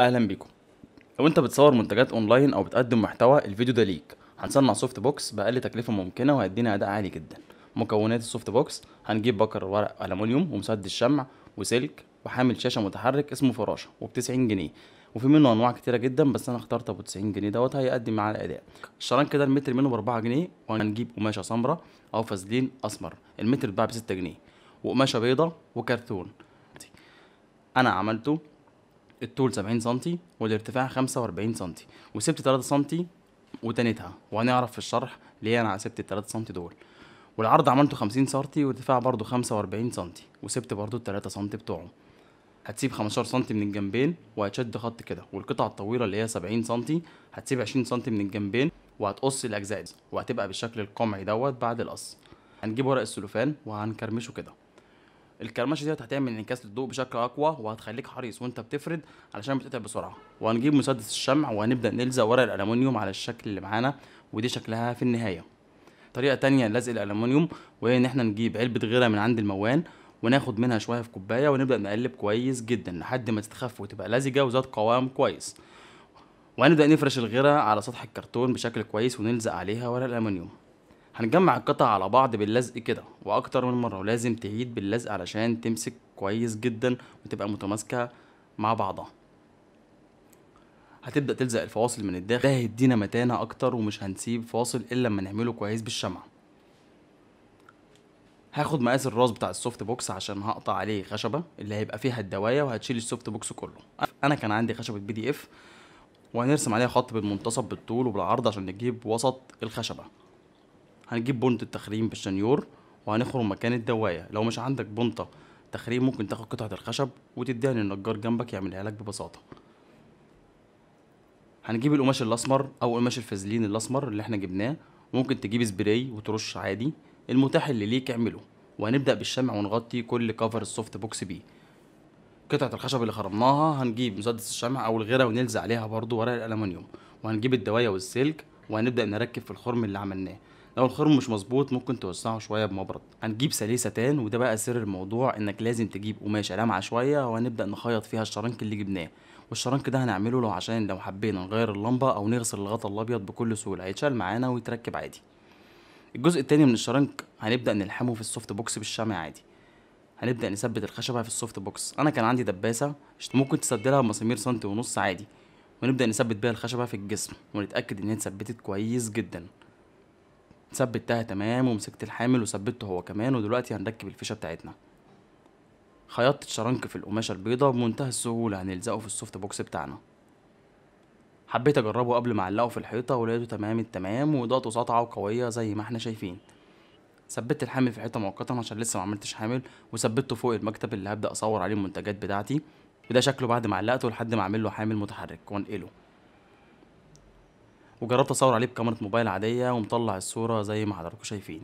أهلا بيكم. لو أنت بتصور منتجات أونلاين أو بتقدم محتوى الفيديو ده ليك. هنصنع soft box بأقل تكلفة ممكنة وهيدينا أداء عالي جدا. مكونات ال soft box هنجيب بكر ورق الومنيوم ومسدس شمع وسلك وحامل شاشة متحرك اسمه فراشه وب 90 جنيه. وفي منه أنواع كتيرة جدا بس أنا اخترت أبو 90 جنيه دوت هيقدم معانا أداء. الشرنك ده المتر منه ب 4 جنيه وهنجيب قماشة سمراء أو فازلين أسمر. المتر بتاعها ب 6 جنيه. وقماشة بيضة وكرتون. أنا عملته الطول 70 سنتي والارتفاع 45 سنتي وسبت 3 سنتي وتنيتها وهنعرف في الشرح ليه أنا سبت ال 3 سنتي دول. والعرض عملته 50 سنتي وارتفاع برضو 45 سنتي وسبت برضو ال 3 سنتي بتوعه. هتسيب 15 سنتي من الجنبين وهتشد خط كده والقطعة الطويلة اللي هي 70 سنتي هتسيب 20 سنتي من الجنبين وهتقص الأجزاء دي وهتبقى بالشكل القمعي دوت بعد القص. هنجيب ورق السلوفان وهنكرمشه كده. الكرمشة ديت هتعمل انعكاس للضوء بشكل أقوى وهتخليك حريص وأنت بتفرد علشان بتقطع بسرعة. وهنجيب مسدس الشمع وهنبدأ نلزق ورق الالومنيوم على الشكل اللي معانا ودي شكلها في النهاية. طريقة تانية لزق الالومنيوم وهي إن إحنا نجيب علبة غيره من عند الموان وناخد منها شوية في كوباية ونبدأ نقلب كويس جدا لحد ما تتخف وتبقى لزجة وذات قوام كويس. وهنبدأ نفرش الغيرة على سطح الكرتون بشكل كويس ونلزق عليها ورق الالومنيوم هنجمع القطع على بعض باللزق كده وأكتر من مرة ولازم تعيد باللزق علشان تمسك كويس جدا وتبقى متماسكة مع بعضها. هتبدأ تلزق الفواصل من الداخل. ده هيدينا متانة أكتر ومش هنسيب فاصل إلا لما نعمله كويس بالشمع. هاخد مقاس الراس بتاع ال soft box عشان هقطع عليه خشبة اللي هيبقى فيها الدواية وهتشيل ال soft box كله. أنا كان عندي خشبة MDF وهنرسم عليها خط بالمنتصف بالطول وبالعرض عشان نجيب وسط الخشبة. هنجيب بونطة التخريم بالشنيور وهنخرم مكان الدواية. لو مش عندك بونطة تخريم ممكن تاخد قطعة الخشب وتديها للنجار جنبك يعملها لك ببساطة. هنجيب القماش الأسمر أو قماش الفازلين الأسمر اللي إحنا جبناه. ممكن تجيب سبراي وترش عادي. المتاح اللي ليك اعمله. وهنبدأ بالشمع ونغطي كل cover ال soft box بيه. قطعة الخشب اللي خرمناها هنجيب مسدس الشمع أو الغرا ونلزق عليها برضو ورق الالومنيوم وهنجيب الدواية والسلك وهنبدأ نركب في الخرم اللي عملناه. لو الخرم مش مظبوط ممكن توسعه شوية بمبرد. هنجيب سليه ستان وده بقى سر الموضوع إنك لازم تجيب قماشة لامعة شوية وهنبدأ نخيط فيها الشرنك اللي جبناه. والشرنك ده هنعمله له عشان لو حبينا نغير اللمبة أو نغسل الغطا الأبيض بكل سهولة. هيتشال معانا ويتركب عادي. الجزء التاني من الشرنك هنبدأ نلحمه في ال soft box بالشمع عادي. هنبدأ نثبت الخشبة في ال soft box. أنا كان عندي دباسة ممكن تستبدلها بمسامير سنتي ونص عادي. ونبدأ نثبت بيها الخشبة في الجسم ونتأكد إن هي اتثبتت كويس جدا. ثبتها تمام ومسكت الحامل وثبته هو كمان ودلوقتي هنركب الفيشة بتاعتنا. خيطت الشرنك في القماشة البيضاء بمنتهى السهولة هنلزقه في ال soft box بتاعنا. حبيت أجربه قبل ما أعلقه في الحيطة ولقيته تمام التمام وإضاءته ساطعة وقوية زي ما إحنا شايفين. ثبت الحامل في حتة مؤقتا عشان لسه ما عملتش حامل وثبته فوق المكتب اللي هبدأ أصور عليه المنتجات بتاعتي. وده شكله بعد ما علقته لحد ما أعمل له حامل متحرك وأنقله. وجربت اصور عليه بكاميرا موبايل عادية ومطلع الصورة زي ما حضراتكم شايفين.